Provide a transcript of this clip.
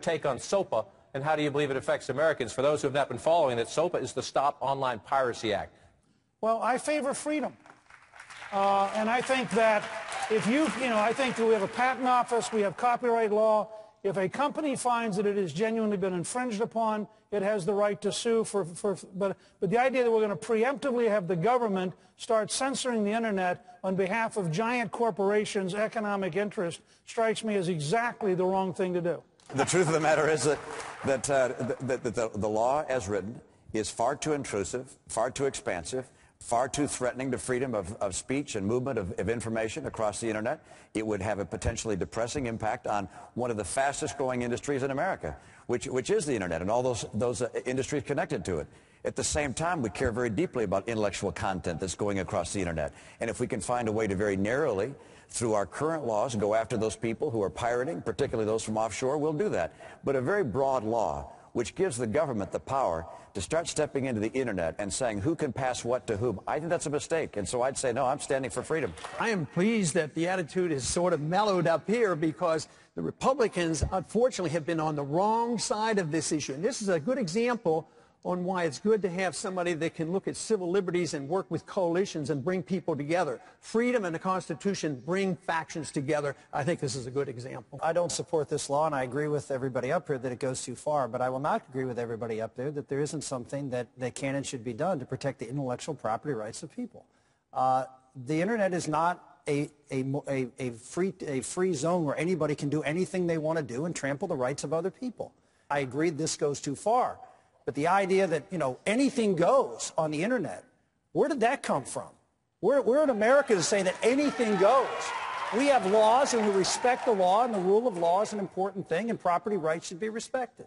take on SOPA, and how do you believe it affects Americans? For those who have not been following it, SOPA is the Stop Online Piracy Act. Well, I favor freedom. Uh, and I think that if you, you know, I think that we have a patent office, we have copyright law. If a company finds that it has genuinely been infringed upon, it has the right to sue for, for but, but the idea that we're going to preemptively have the government start censoring the internet on behalf of giant corporations' economic interest strikes me as exactly the wrong thing to do. The truth of the matter is that, that, uh, that, that the, the law as written is far too intrusive, far too expansive, far too threatening to freedom of, of speech and movement of, of, information across the internet. It would have a potentially depressing impact on one of the fastest growing industries in America, which, which is the internet and all those, those uh, industries connected to it. At the same time, we care very deeply about intellectual content that's going across the internet. And if we can find a way to very narrowly, through our current laws, go after those people who are pirating, particularly those from offshore, we'll do that. But a very broad law which gives the government the power to start stepping into the internet and saying who can pass what to whom, I think that's a mistake. And so I'd say, no, I'm standing for freedom. I am pleased that the attitude is sort of mellowed up here because the Republicans, unfortunately, have been on the wrong side of this issue. And this is a good example on why it's good to have somebody that can look at civil liberties and work with coalitions and bring people together. Freedom and the Constitution bring factions together. I think this is a good example. I don't support this law, and I agree with everybody up here that it goes too far, but I will not agree with everybody up there that there isn't something that, that can and should be done to protect the intellectual property rights of people. Uh, the Internet is not a, a, a, a, free, a free zone where anybody can do anything they want to do and trample the rights of other people. I agree this goes too far. But the idea that, you know, anything goes on the internet, where did that come from? We're, we're in America to say that anything goes. We have laws and we respect the law and the rule of law is an important thing and property rights should be respected.